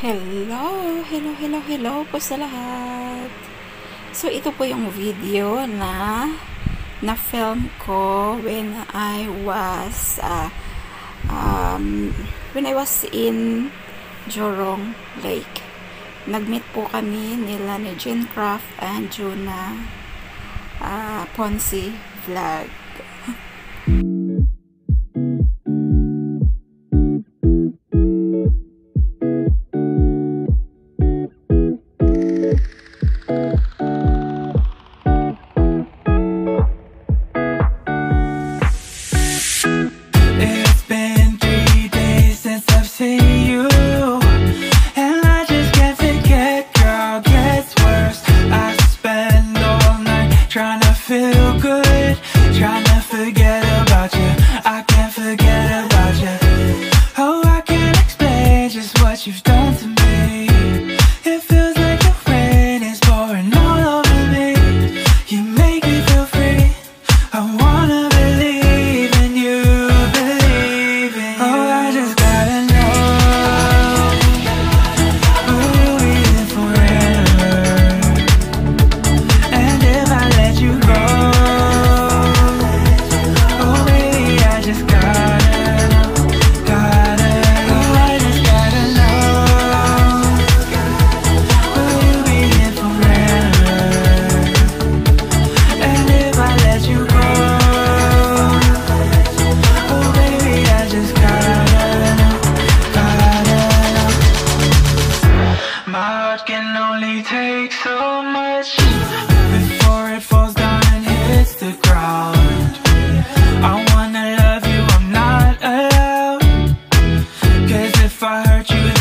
Hello! Hello, hello, hello po sa lahat! So, ito po yung video na na-film ko when I was uh, um, when I was in Jorong Lake. Nag-meet po kami nila ni Jane Craft and Juna ah, uh, Ponzi Vlog. hurt you.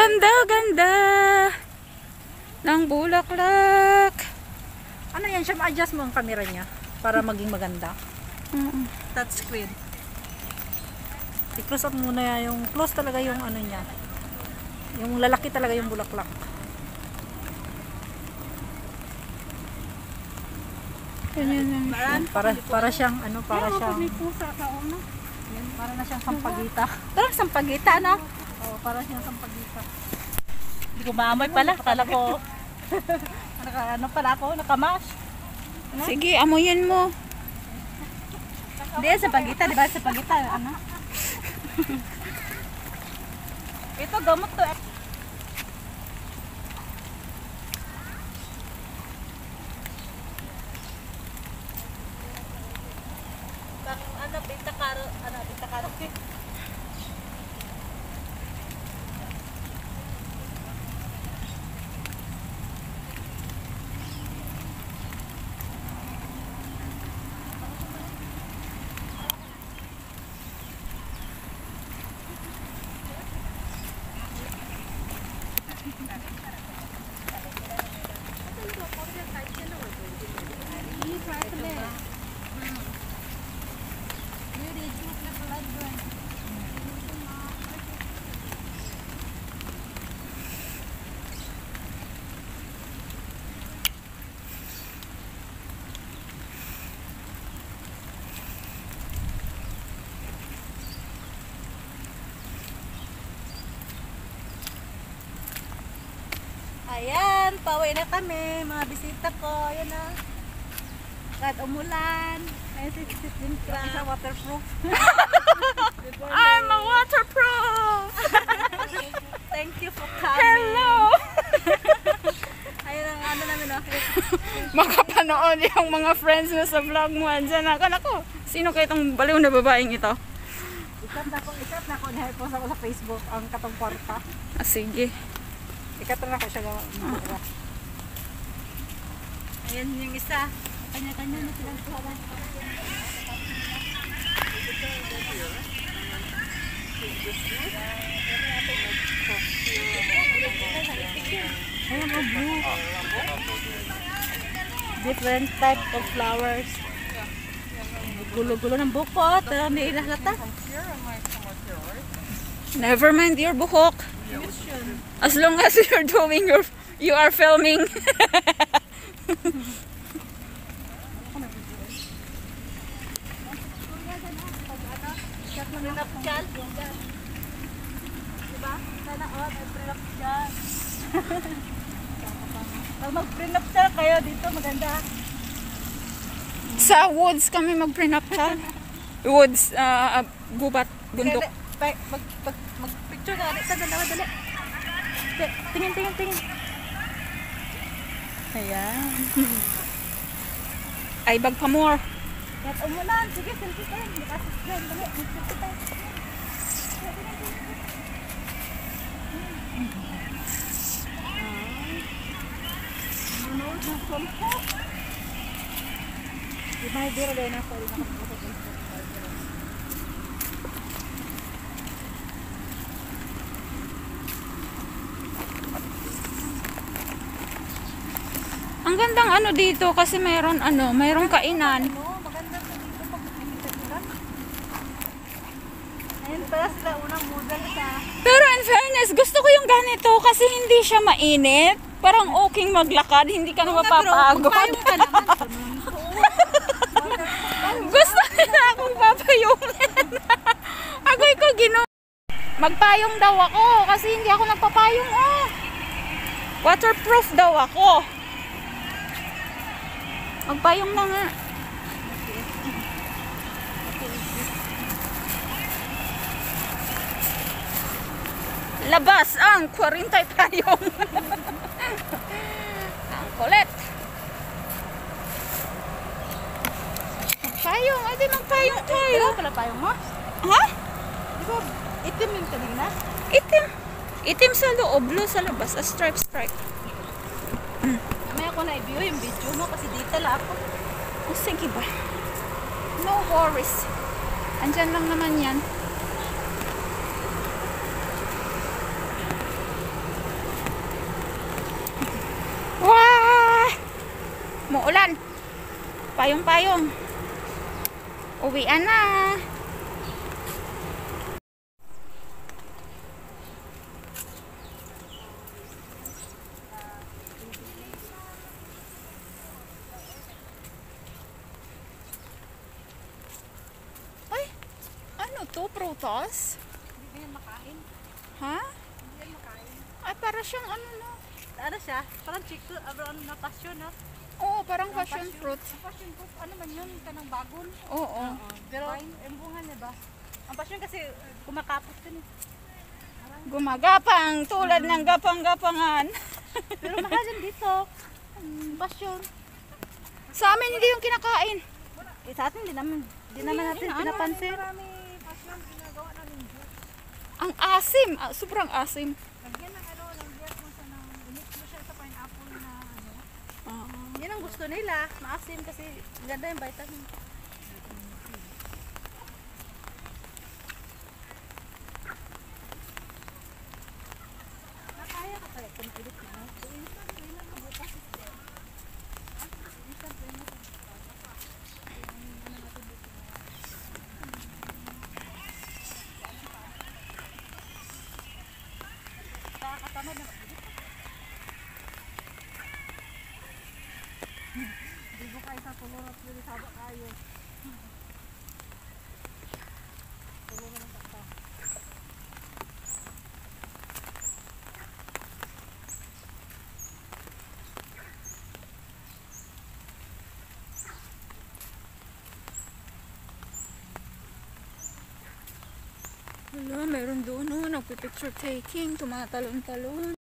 ganda, ganda ng bulaklak. Ano yan siya? Ma-adjust mo ang camera niya para maging maganda. Mm -mm. Touch screen. I-close up muna yung close talaga yung ano niya. Yung lalaki talaga yung bulaklak. Ganyan. Para, para siyang ano, para oh, siyang... Oh, para na siyang sampagita. Parang sampagita, ano? Oo, para siyang sampagita. Hindi ko maamoy ano, pala. Kala ko. Naka, ano pala ako? Nakamash. Ano? Sige, amoyin mo. Hindi, sa pagita. Di ba sa pagita? Ano? Ito gamot to eh. Ayan, pauwi na kami. Mga bisita ko. Ayan na. Kahit umulan. Ayan si Sitin Craft. Isa waterproof. I'm a waterproof! Thank you for coming. Hello! Ayan ang ano namin. Oh. Makapanood yung mga friends mo sa vlog mo. Andyan ako. Nako, sino kayo itong baliw na babaeng ito? Ikat na ko, ikat na ko. Nahipost ako sa Facebook ang katong kwarta. Ah, sige. Ikat na ko siya gawa. Ayan yung isa. Kanya-kanya na silang. Ayan blue. Different type of flowers. Gulo-gulo ng bukot. Pero may ilalata. Never mind your buhok. As long as you're doing your, you are filming. Prenuptial. Diba? Sana all prenuptial. Pag mag-prenuptial kayo dito, maganda. Sa woods kami mag-prenuptial. Woods, ah, gubat, bundok. Kaya, pa- mag, mag, mag-picture ka. Dali, dali, dali, dali. Tingin, tingin, tingin. Ayan. Ay, bag pa more. Kahit umulan, sige, selfie tayo. Hindi ka subscribe. Dali, mag-selfie tayo. Manood ng film ko. Di ba, biro din ako. Di nakapagod sa Facebook. Ang gandang ano dito kasi mayroon ano, mayroong kainan. Ano. Pero in fairness, gusto ko yung ganito kasi hindi siya mainit. Parang okay maglakad, hindi ka na mapapagod. Gusto nila akong papayungin. Agoy ko gino. Magpayong daw ako kasi hindi ako nagpapayong oh. Waterproof daw ako. Magpayong na nga. Labas ang 40 payong. ang kulit. Magpayong, adi magpayong tayo. Kailan pala payong mo? Ha? Di ba itim yung kanina? Itim. Itim sa loob, blue sa labas. A stripe stripe. May ako na i-view yung video mo kasi dito lang ako. O sige ba? No worries. Andyan lang naman yan. Wah! Muulan. Payong-payong. Uwian na. Ay, ano to? Protos? Hindi yan makain. Ha? Hindi yan makain. Ay, para siyang ano no? Ano siya? Parang chico, ano, ano na passion, no? Oo, parang passion fruit. Ang passion fruit, ano man yun? Kanang bagon. Oo. Pero, yung bunga niya ba? Ang passion kasi kumakapot yun eh. Gumagapang tulad ng gapang-gapangan. Pero mahal yan dito. Ang passion. Sa amin hindi yung kinakain. Eh, sa atin, di naman, di naman natin ano, pinapansin. Ang asim. Ah, sobrang asim. Lagyan ng ano, lagyan mo sa ng, init mo siya sa pineapple na ano. Ah. Yan ang gusto nila, maasim kasi ganda yung vitamin. Nakaya ka kaya kung edit na. So, instant ko yun ang bukas. Instant ko yun ang Nakakatamad na Di ba kayo sa tulong at pilisado kayo? Tulong ng takta. Wala, meron doon, no, nagpipicture taking, tumatalon-talon.